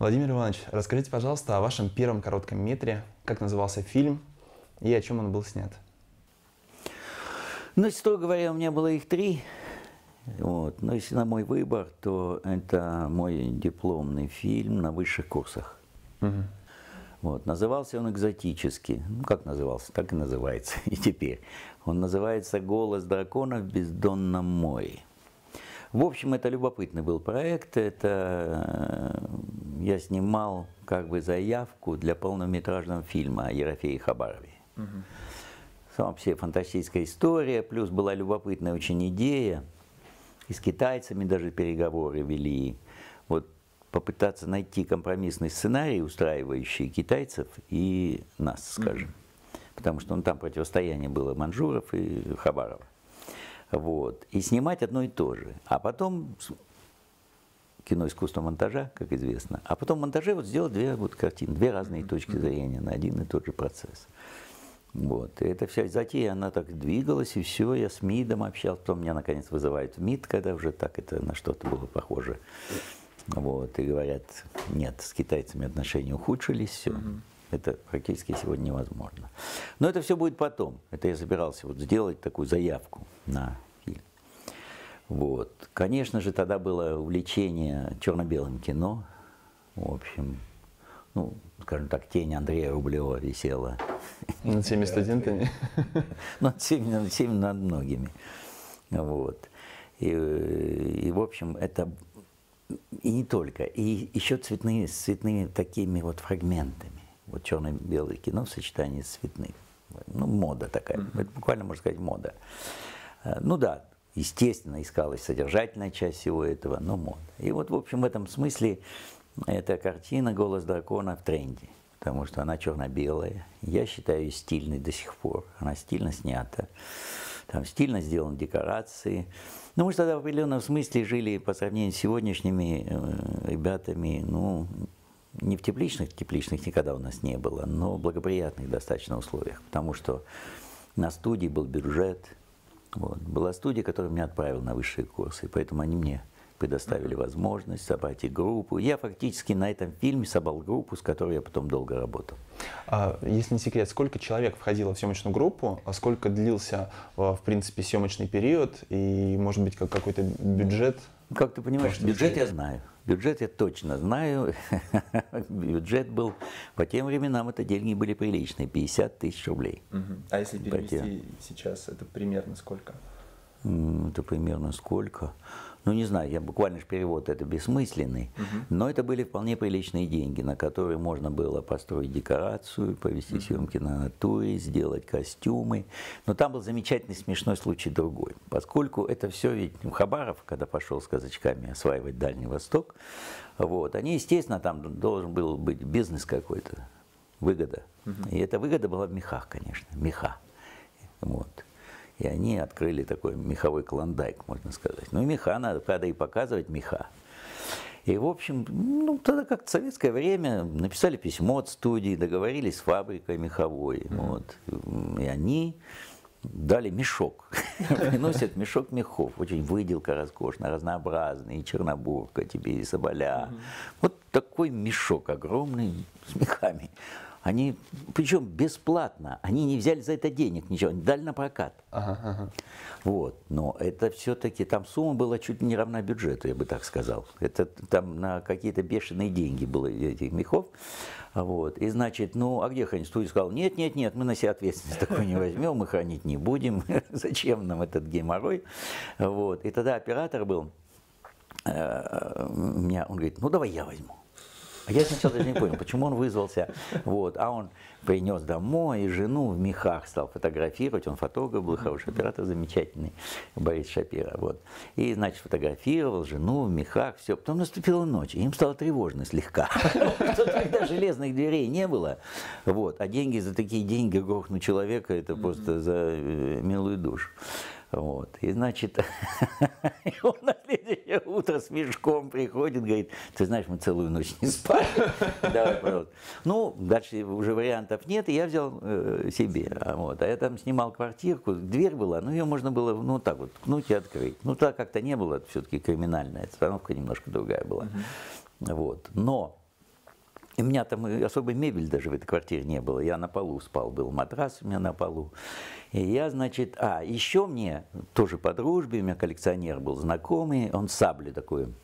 Владимир Иванович, расскажите, пожалуйста, о вашем первом коротком метре, как назывался фильм и о чем он был снят. Ну, строго говоря, у меня было их три. Вот. Но если на мой выбор, то это мой дипломный фильм на высших курсах. Угу. Вот. Назывался он экзотически. Ну, как назывался? Так и называется и теперь. Он называется «Голос дракона в бездонном море». В общем, это любопытный был проект. Это э, я снимал как бы заявку для полнометражного фильма о Ерофее Хабарове. Угу. Сама все фантастическая история, плюс была любопытная очень идея. И с китайцами даже переговоры вели. Попытаться найти компромиссный сценарий, устраивающий китайцев и нас, скажем. Mm-hmm. Потому что ну, там противостояние было Манжуров и Хабарова. Вот. И снимать одно и то же. А потом кино искусство монтажа, как известно. А потом в монтаже вот сделать две вот картины, две разные точки зрения на один и тот же процесс. Вот. И эта вся затея, она так двигалась, и все, я с МИДом общался, потом меня наконец вызывают в МИД, когда уже так это на что-то было похоже. Вот, и говорят, нет, с китайцами отношения ухудшились, все. Угу. Это практически сегодня невозможно. Но это все будет потом. Это я собирался вот сделать такую заявку на фильм. Вот. Конечно же, тогда было увлечение черно-белым кино. В общем, ну, скажем так, тень Андрея Рублева висела. Над всеми студентами? Над всеми, над всеми, над многими. Вот. И, и, в общем, это и не только, и еще цветные, с цветными такими вот фрагментами. Вот черно-белое кино в сочетании с цветным. Ну, мода такая. Mm-hmm. Это буквально, можно сказать, мода. Э, ну да, естественно, искалась содержательная часть всего этого, но мода. И вот, в общем, в этом смысле эта картина «Голос дракона» в тренде, потому что она черно-белая. Я считаю ее стильной до сих пор. Она стильно снята. Там стильно сделаны декорации. Ну, мы же тогда в определенном смысле жили по сравнению с сегодняшними э, ребятами, ну, не в тепличных, тепличных никогда у нас не было, но в благоприятных достаточно условиях, потому что на студии был бюджет, вот. Была студия, которая меня отправила на высшие курсы, поэтому они мне предоставили возможность собрать и группу. Я фактически на этом фильме собрал группу, с которой я потом долго работал. А, если не секрет, сколько человек входило в съемочную группу, а сколько длился, а, в принципе, съемочный период и, может быть, какой-то бюджет? Как ты понимаешь, Может, бюджет я знаю. Бюджет я точно знаю. бюджет был, по тем временам это деньги были приличные, 50 тысяч рублей. Угу. А если перевести сейчас, это примерно сколько? Это примерно сколько? Ну не знаю, я буквально же перевод это бессмысленный, угу. но это были вполне приличные деньги, на которые можно было построить декорацию, повести угу. съемки на натуре, сделать костюмы. Но там был замечательный смешной случай другой. Поскольку это все ведь ну, Хабаров, когда пошел с казачками осваивать Дальний Восток, вот, они, естественно, там должен был быть бизнес какой-то, выгода. Угу. И эта выгода была в мехах, конечно, меха. Вот. И они открыли такой меховой клондайк, можно сказать. Ну, меха надо, надо и показывать меха. И, в общем, ну, тогда как в советское время написали письмо от студии, договорились с фабрикой меховой. Mm-hmm. Вот. И они дали мешок. Приносят мешок мехов. Очень выделка роскошная, разнообразный, и чернобурка тебе, и соболя. Mm-hmm. Вот такой мешок огромный с мехами. Они, причем бесплатно, они не взяли за это денег, ничего, они дали на прокат. Ага, ага. Вот, но это все-таки, там сумма была чуть не равна бюджету, я бы так сказал. Это там на какие-то бешеные деньги было этих мехов. Вот, и значит, ну, а где хранить? Студия сказал, нет, нет, нет, мы на себя ответственность такой не возьмем, мы хранить не будем, зачем нам этот геморрой? Вот, и тогда оператор был, э, меня, он говорит, ну, давай я возьму. А я сначала даже не понял, почему он вызвался. Вот. А он принес домой и жену в мехах стал фотографировать. Он фотограф был, хороший оператор, замечательный, Борис Шапира. Вот. И, значит, фотографировал жену в мехах, все. Потом наступила ночь, и им стало тревожно слегка. Тогда железных дверей не было. Вот. А деньги за такие деньги грохнуть человека, это просто за э, милую душу. Вот. И значит, он на следующее утро с мешком приходит, говорит, ты знаешь, мы целую ночь не спали. Давай, пожалуйста. Ну, дальше уже вариантов нет, и я взял э, себе. А Вот. А я там снимал квартирку, дверь была, ну ее можно было, ну так вот, ткнуть и открыть. Ну так как-то не было, все-таки криминальная обстановка немножко другая была. Вот. Но у меня там особой мебели даже в этой квартире не было. Я на полу спал, был матрас у меня на полу. И я, значит, а, еще мне, тоже по дружбе, у меня коллекционер был знакомый, он саблю такую,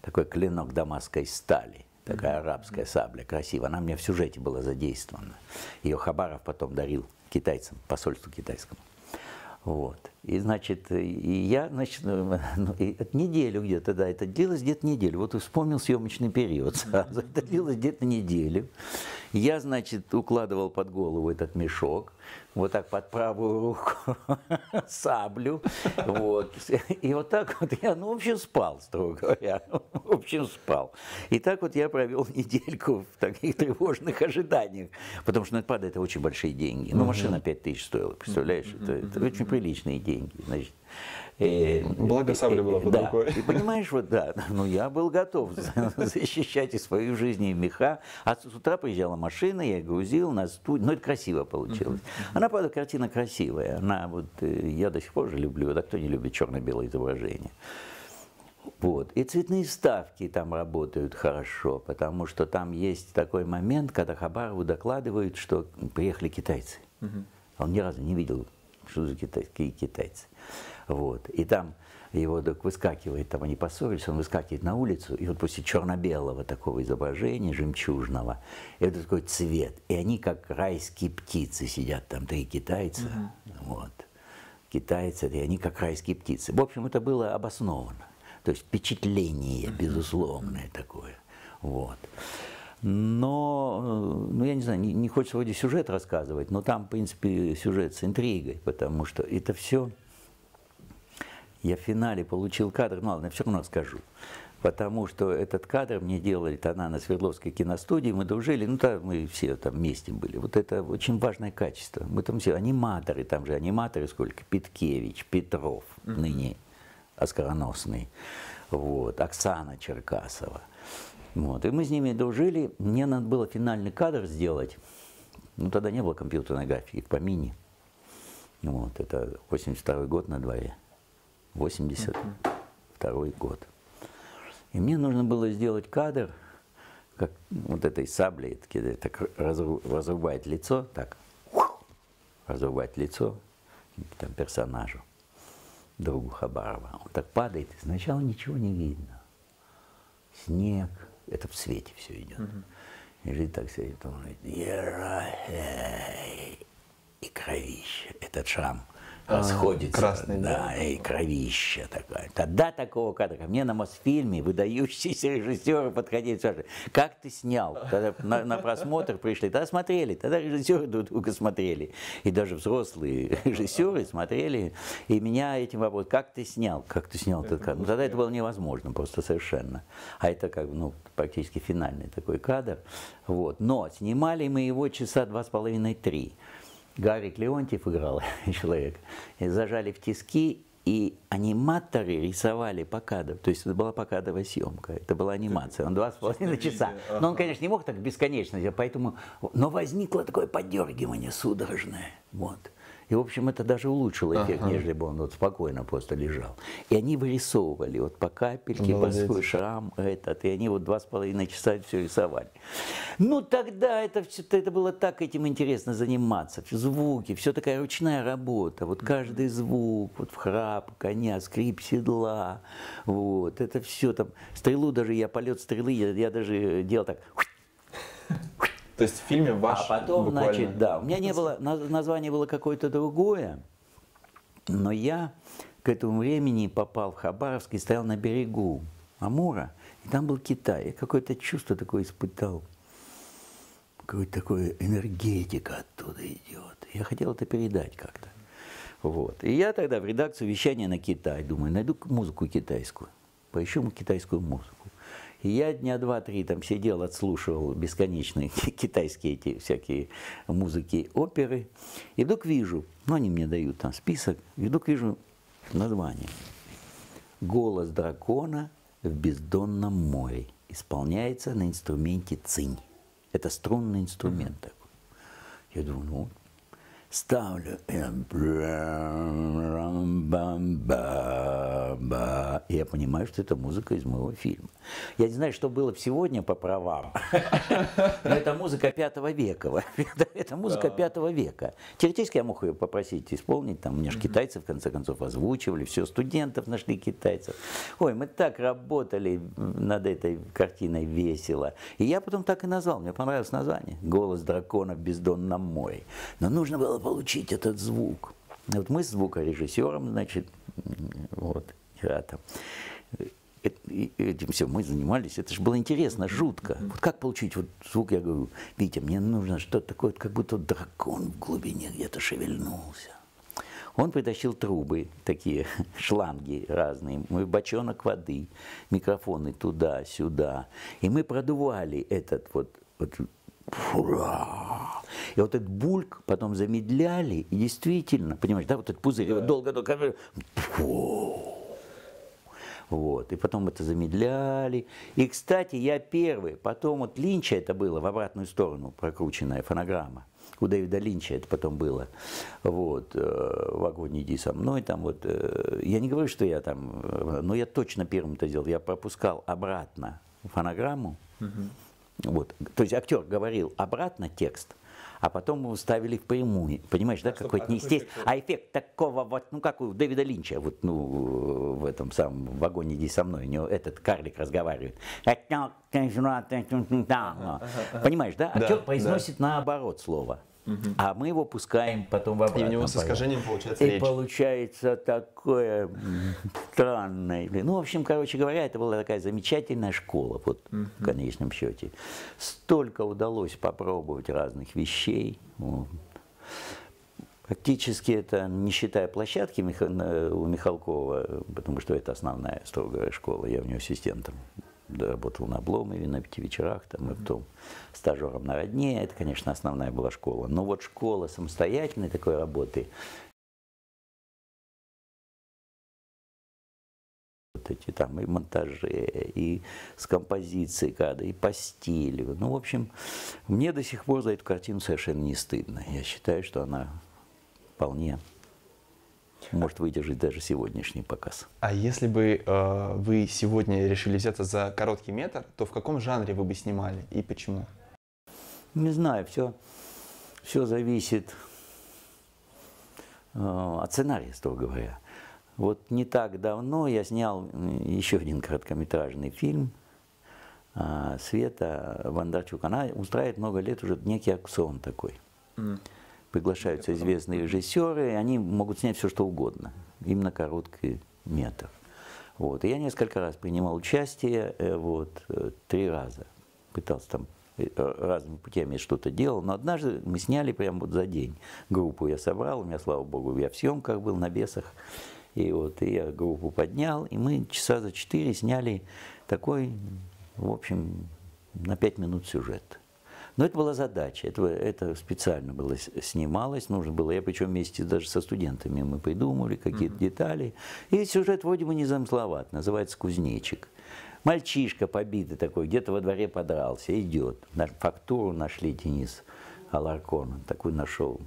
такой клинок дамасской стали. Такая арабская сабля, красивая. Она мне в сюжете была задействована. Ее Хабаров потом дарил китайцам, посольству китайскому. Вот. И, значит, и я, значит, ну, и неделю где-то, да, это длилось где-то неделю. Вот вспомнил съемочный период сразу. Это длилось где-то неделю. Я, значит, укладывал под голову этот мешок, вот так под правую руку саблю, вот. И вот так вот я, ну, в общем, спал, строго говоря. В общем, спал. И так вот я провел недельку в таких тревожных ожиданиях. Потому что, ну, это, очень большие деньги. Ну, машина 5 тысяч стоила, представляешь? Это, это очень приличные деньги. Значит, Благо сабля была под да. рукой. И понимаешь, вот да, ну я был готов защищать и свою жизнь, и меха. А с утра приезжала машина, я грузил на студию. Ну, это красиво получилось. Она, правда, картина красивая. Она вот, э, я до сих пор же люблю, да кто не любит черно-белое изображение. Вот. И цветные ставки там работают хорошо, потому что там есть такой момент, когда Хабарову докладывают, что приехали китайцы. Он ни разу не видел, что за китайские китайцы. Вот. И там его вдруг выскакивает, там они поссорились, он выскакивает на улицу, и вот после черно-белого такого изображения, жемчужного, это такой цвет, и они как райские птицы сидят, там три китайца, вот, китайцы, и они как райские птицы. В общем, это было обосновано, то есть впечатление безусловное такое, вот. Но, ну я не знаю, не, не хочется вроде сюжет рассказывать, но там, в принципе, сюжет с интригой, потому что это все я в финале получил кадр, ну ладно, я все равно скажу. Потому что этот кадр мне делали тогда на Свердловской киностудии, мы дружили, ну там мы все там вместе были. Вот это очень важное качество. Мы там все аниматоры, там же аниматоры сколько, Питкевич, Петров, mm-hmm. ныне оскароносный, вот, Оксана Черкасова. Вот. И мы с ними дружили, мне надо было финальный кадр сделать. Ну, тогда не было компьютерной графики, по мини. Вот, это 82 год на дворе. 82 год. И мне нужно было сделать кадр, как вот этой саблей, так разрубает лицо, так, разрубает лицо там, персонажу, другу Хабарова. Он так падает, и сначала ничего не видно. Снег, это в свете все идет. Угу. И жить так сидит, он говорит, и кровище, этот шрам – расходится. Красный, да. Да, и кровища такая. Тогда такого кадра. Мне на Мосфильме выдающиеся режиссеры подходили спрашивали, как ты снял? Тогда на, на просмотр пришли, тогда смотрели, тогда режиссеры друг друга смотрели. И даже взрослые режиссеры смотрели, и меня этим вопросом, как ты снял? Как ты снял этот кадр? Ну, тогда это было невозможно просто совершенно. А это как ну, практически финальный такой кадр. Вот. Но снимали мы его часа два с половиной-три. Гарик Леонтьев играл человек, и зажали в тиски, и аниматоры рисовали по кадру. То есть это была покадровая съемка, это была анимация. Он два с половиной часа. Но он, конечно, не мог так бесконечно, поэтому... Но возникло такое подергивание судорожное. Вот. И, в общем, это даже улучшило эффект, ага. нежели бы он вот спокойно просто лежал. И они вырисовывали вот по капельке, Молодец. по свой шрам этот, и они вот два с половиной часа все рисовали. Ну, тогда это, это было так этим интересно заниматься. Звуки, все такая ручная работа. Вот каждый звук, вот в храп коня, скрип седла, вот, это все там. Стрелу даже, я полет стрелы, я, я даже делал так, то есть в фильме ваш А потом, буквально... значит, да, у меня не было, название было какое-то другое, но я к этому времени попал в Хабаровск и стоял на берегу Амура, и там был Китай. Я какое-то чувство такое испытал. Какое-то такое энергетика оттуда идет. Я хотел это передать как-то. Вот. И я тогда в редакцию вещания на Китай думаю, найду музыку китайскую, поищу китайскую музыку. И я дня два-три там сидел, отслушивал бесконечные китайские эти всякие музыки, оперы. И вдруг вижу, ну они мне дают там список, и вдруг вижу название. Голос дракона в бездонном море исполняется на инструменте цинь. Это струнный инструмент такой. Я думаю, ну, ставлю, и я понимаю, что это музыка из моего фильма. Я не знаю, что было сегодня по правам, но это музыка пятого века. Это музыка пятого века. Теоретически я мог ее попросить исполнить, там, мне же китайцы в конце концов озвучивали, все, студентов нашли китайцев. Ой, мы так работали над этой картиной весело. И я потом так и назвал, мне понравилось название. «Голос дракона в бездонном море». Но нужно было получить этот звук. Вот мы с звукорежиссером, значит, вот, я там, этим все мы занимались, это же было интересно, жутко. Вот как получить вот звук, я говорю, Витя, мне нужно что-то такое, как будто дракон в глубине где-то шевельнулся. Он притащил трубы, такие шланги разные, мы бочонок воды, микрофоны туда-сюда. И мы продували этот вот, вот Фура! И вот этот бульк потом замедляли, и действительно, понимаешь, да, вот этот пузырь, да. долго-долго, вот, и потом это замедляли. И, кстати, я первый, потом вот Линча это было в обратную сторону, прокрученная фонограмма. У Дэвида Линча это потом было. Вот, э, в огонь иди со мной. Там вот, э, я не говорю, что я там, э, но я точно первым это сделал. Я пропускал обратно фонограмму. Угу вот. То есть актер говорил обратно текст, а потом его ставили впрямую. Понимаешь, да, какой-то неестественный. А эффект такого вот, ну как у Дэвида Линча, вот ну в этом самом вагоне иди со мной, у него этот карлик разговаривает. Понимаешь, да? Актер произносит наоборот слово. Угу. А мы его пускаем потом в обратном И у него с искажением получается И речь. получается такое странное. Ну, в общем, короче говоря, это была такая замечательная школа, вот угу. в конечном счете. Столько удалось попробовать разных вещей. Практически это, не считая площадки у Михалкова, потому что это основная, строгая школа, я в нее ассистентом работал на Обломове, на пяти вечерах, там, и потом стажером на родне. Это, конечно, основная была школа. Но вот школа самостоятельной такой работы, вот эти там и монтажи, и с композицией кадра, и по стилю. Ну, в общем, мне до сих пор за эту картину совершенно не стыдно. Я считаю, что она вполне может выдержать даже сегодняшний показ. А если бы э, вы сегодня решили взяться за короткий метр, то в каком жанре вы бы снимали и почему? Не знаю, все, все зависит э, от сценария, строго говоря. Вот не так давно я снял еще один короткометражный фильм э, Света Вандарчук. Она устраивает много лет уже некий акцион такой. Mm приглашаются известные режиссеры, они могут снять все, что угодно, именно короткий метр. Вот. И я несколько раз принимал участие, э, вот, э, три раза. Пытался там э, разными путями что-то делал, но однажды мы сняли прямо вот за день. Группу я собрал, у меня, слава богу, я в съемках был на бесах. И вот и я группу поднял, и мы часа за четыре сняли такой, в общем, на пять минут сюжет. Но это была задача, это, это специально было снималось, нужно было, я причем вместе даже со студентами мы придумывали какие-то mm-hmm. детали. И сюжет вроде бы не замысловат, называется «Кузнечик». Мальчишка побитый такой, где-то во дворе подрался, идет. Фактуру нашли Денис Аларкон, такой нашел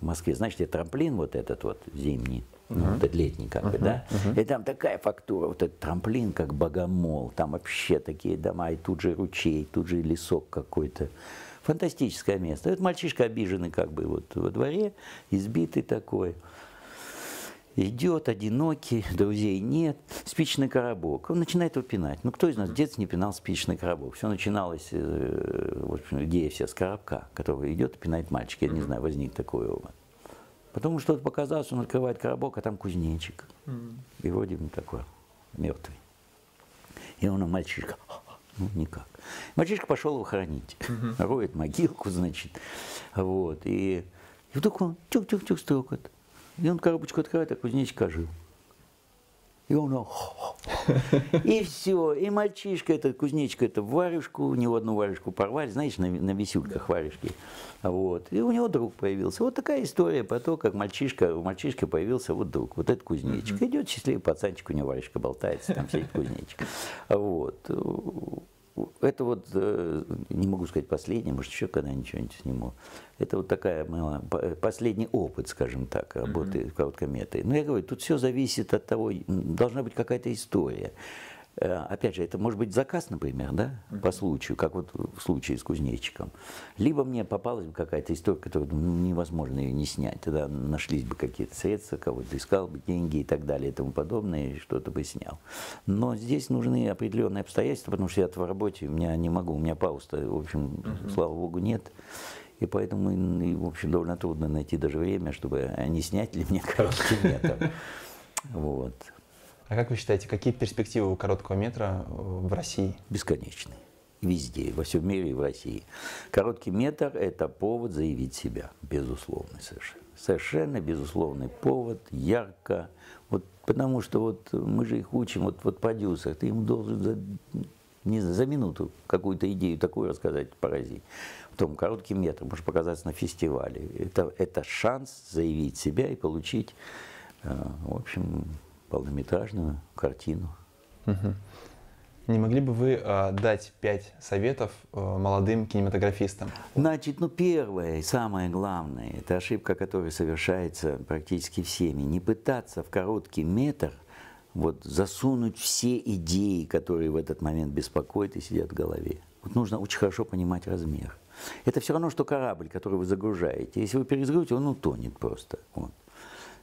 в Москве. Знаешь, где трамплин вот этот вот зимний, uh-huh. ну, летний как бы, uh-huh. да? Uh-huh. И там такая фактура, вот этот трамплин как богомол, там вообще такие дома, и тут же ручей, тут же лесок какой-то. Фантастическое место. Этот мальчишка обиженный как бы вот во дворе, избитый такой. Идет, одинокий, друзей нет, спичный коробок. Он начинает его пинать. Ну, кто из нас в детстве не пинал спичный коробок? Все начиналось, э, в общем, идея вся с коробка, который идет и пинает мальчик. Я не знаю, возник такой опыт. Потом что-то показалось, он открывает коробок, а там кузнечик. И вроде бы такой мертвый. И он, мальчишка, ну, никак. Мальчишка пошел его хоронить. Угу. Роет могилку, значит. Вот. И, и вдруг он тюк-тюк-тюк стукает. И он коробочку открывает, а кузнечик ожил. И он, и все, и мальчишка этот, кузнечка, это варежку, у него одну варежку порвали, знаете, на, на висюльках варежки. Вот. И у него друг появился. Вот такая история про то, как мальчишка, у мальчишки появился вот друг, вот этот кузнечик. Идет счастливый пацанчик, у него варежка болтается, там сидит кузнечик. Вот это вот, э, не могу сказать последнее, может еще когда-нибудь что-нибудь сниму. Это вот такая моя, последний опыт, скажем так, работы mm-hmm. короткометрой. Но я говорю, тут все зависит от того, должна быть какая-то история. Э, опять же, это может быть заказ, например, да, по случаю, как вот в случае с кузнечиком. Либо мне попалась бы какая-то история, которую ну, невозможно ее не снять. Тогда нашлись бы какие-то средства, кого-то искал бы деньги и так далее и тому подобное, и что-то бы снял. Но здесь нужны определенные обстоятельства, потому что я в работе, у меня не могу, у меня пауста, в общем, uh-huh. слава богу, нет. И поэтому, и, в общем, довольно трудно найти даже время, чтобы не снять ли мне короткий метр. Вот. А как вы считаете, какие перспективы у короткого метра э, в России? Бесконечные. Везде, во всем мире и в России. Короткий метр – это повод заявить себя, безусловно, совершенно. Совершенно безусловный повод, ярко. Вот, потому что вот мы же их учим, вот, вот продюсер, ты ему должен за, не знаю, за минуту какую-то идею такую рассказать, поразить. Потом короткий метр может показаться на фестивале. Это, это шанс заявить себя и получить, э, в общем, полнометражную картину. Угу. Не могли бы вы э, дать пять советов э, молодым кинематографистам? Значит, ну первое и самое главное, это ошибка, которая совершается практически всеми. Не пытаться в короткий метр вот, засунуть все идеи, которые в этот момент беспокоят и сидят в голове. Вот нужно очень хорошо понимать размер. Это все равно, что корабль, который вы загружаете. Если вы перезагрузите, он утонет просто. Вот.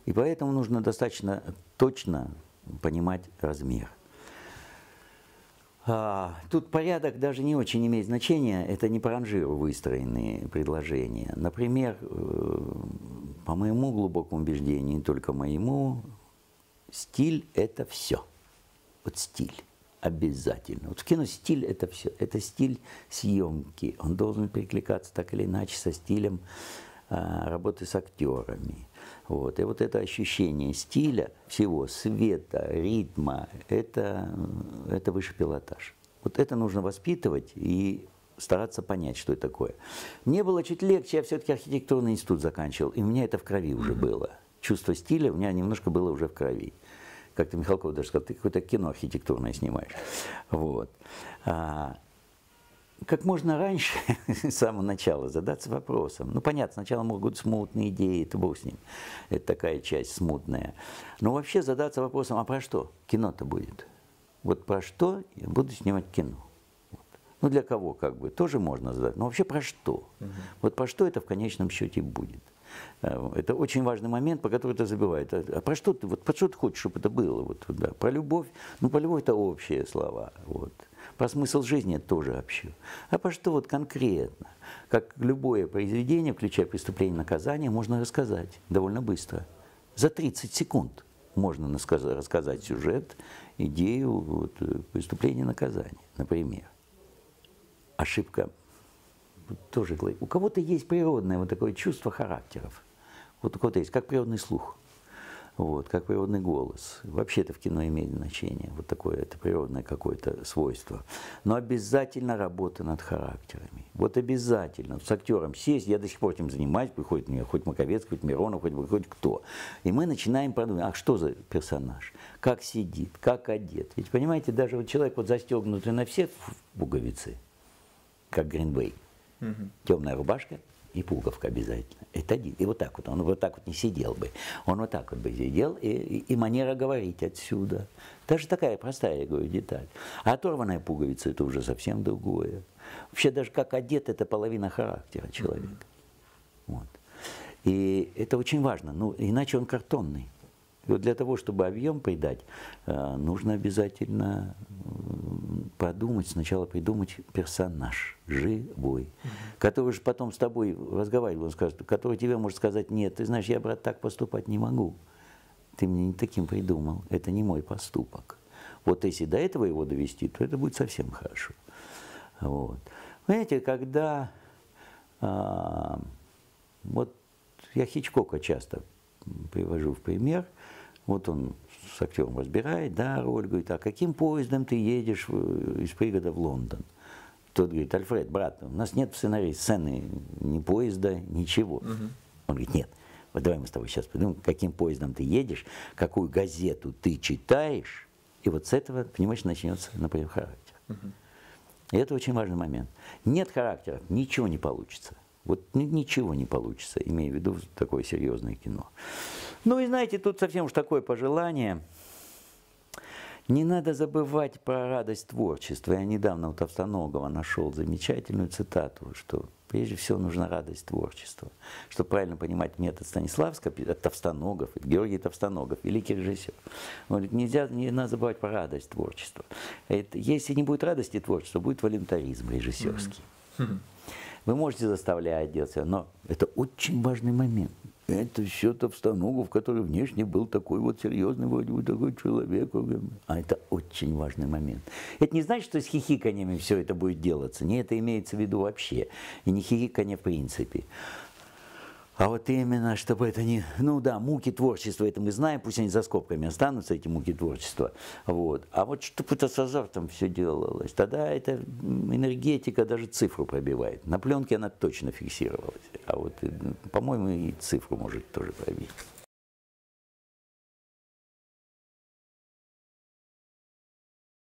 И поэтому нужно достаточно точно понимать размер. А, тут порядок даже не очень имеет значения, это не по ранжиру выстроенные предложения. Например, э, по моему глубокому убеждению, не только моему, стиль – это все. Вот стиль обязательно. Вот в кино стиль – это все. Это стиль съемки. Он должен перекликаться так или иначе со стилем а, работы с актерами. Вот. И вот это ощущение стиля, всего, света, ритма, это, это высший пилотаж. Вот это нужно воспитывать и стараться понять, что это такое. Мне было чуть легче, я все-таки архитектурный институт заканчивал, и у меня это в крови уже было. Чувство стиля у меня немножко было уже в крови. Как-то Михалков даже сказал, ты какое-то кино архитектурное снимаешь. Вот. А, как можно раньше, с самого начала, задаться вопросом. Ну, понятно, сначала могут смутные идеи, это бог с ним. Это такая часть смутная. Но вообще задаться вопросом, а про что кино-то будет? Вот про что я буду снимать кино? Ну, для кого как бы, тоже можно задать. Но вообще про что? Угу. Вот про что это в конечном счете будет? Э, это очень важный момент, по которому это забывает. А, а про что ты, вот, про что ты хочешь, чтобы это было? Вот, да. Про любовь? Ну, про любовь это общие слова. Вот. Про смысл жизни тоже общу. А по что вот конкретно? Как любое произведение, включая преступление и наказание, можно рассказать довольно быстро. За 30 секунд можно рассказать сюжет, идею вот, преступления и наказания, например. Ошибка тоже. У кого-то есть природное вот такое чувство характеров. Вот у кого-то есть, как природный слух вот, как природный голос. Вообще это в кино имеет значение, вот такое, это природное какое-то свойство. Но обязательно работа над характерами. Вот обязательно. С актером сесть, я до сих пор этим занимаюсь, приходит мне хоть Маковец, хоть Миронов, хоть, хоть кто. И мы начинаем продумать, а что за персонаж, как сидит, как одет. Ведь понимаете, даже вот человек вот застегнутый на все пуговицы, как Гринбей, угу. темная рубашка, и пуговка обязательно. Это один. И вот так вот, он вот так вот не сидел бы. Он вот так вот бы сидел, и, и, и манера говорить отсюда. Даже такая простая, я говорю, деталь. А оторванная пуговица – это уже совсем другое. Вообще даже как одет – это половина характера человека. Вот. И это очень важно, ну, иначе он картонный. И вот для того, чтобы объем придать, э, нужно обязательно подумать, сначала придумать персонаж живой, угу. который же потом с тобой разговаривает, он скажет, который тебе может сказать, нет, ты знаешь, я, брат, так поступать не могу. Ты мне не таким придумал, это не мой поступок. Вот если до этого его довести, то это будет совсем хорошо. Вот. Знаете, когда а, вот я Хичкока часто привожу в пример, вот он с актером разбирает, да, роль, говорит, а каким поездом ты едешь из пригорода в Лондон? Тот говорит, Альфред, брат, у нас нет в сценарии сцены ни поезда, ничего. Угу. Он говорит, нет, вот давай мы с тобой сейчас подумаем, каким поездом ты едешь, какую газету ты читаешь, и вот с этого, понимаешь, начнется, например, характер. Угу. И это очень важный момент. Нет характера, ничего не получится. Вот ничего не получится, имея в виду такое серьезное кино. Ну и знаете, тут совсем уж такое пожелание. Не надо забывать про радость творчества. Я недавно у Товстоногова нашел замечательную цитату, что прежде всего нужна радость творчества. Чтобы правильно понимать метод Станиславского, Товстоногов, Георгий Товстоногов, великий режиссер. Он говорит, нельзя, не надо забывать про радость творчества. Это, если не будет радости творчества, будет волюнтаризм режиссерский. Mm-hmm. Вы можете заставлять делать, но это очень важный момент. Это все Товстоногов, который внешне был такой вот серьезный, вроде бы такой человек. А это очень важный момент. Это не значит, что с хихиканиями все это будет делаться. Не это имеется в виду вообще. И не хихикание в принципе. А вот именно, чтобы это не... Ну да, муки творчества, это мы знаем, пусть они за скобками останутся, эти муки творчества. Вот. А вот чтобы это с азартом все делалось, тогда эта энергетика даже цифру пробивает. На пленке она точно фиксировалась. А вот, по-моему, и цифру может тоже пробить.